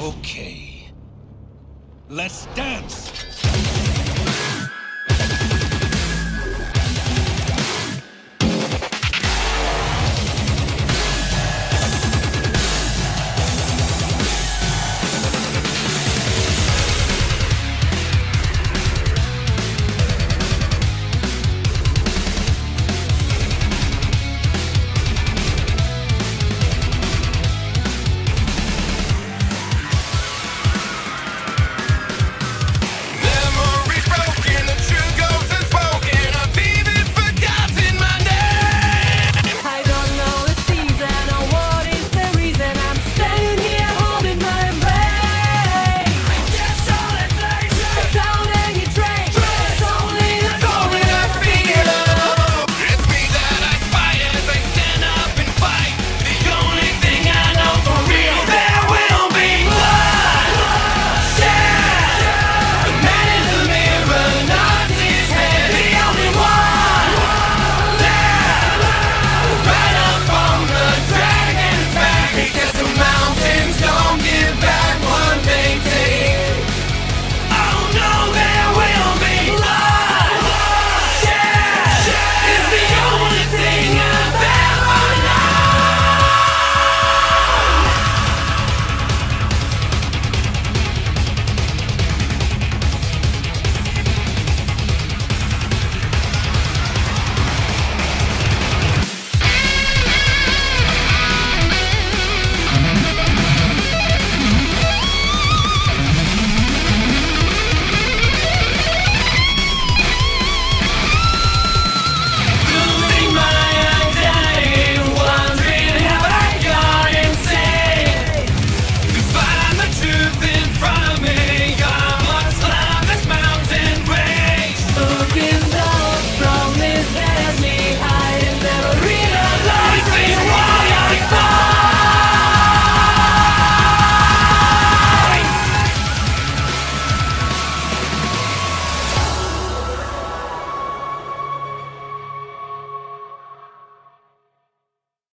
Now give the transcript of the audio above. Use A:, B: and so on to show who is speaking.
A: Okay. Let's dance!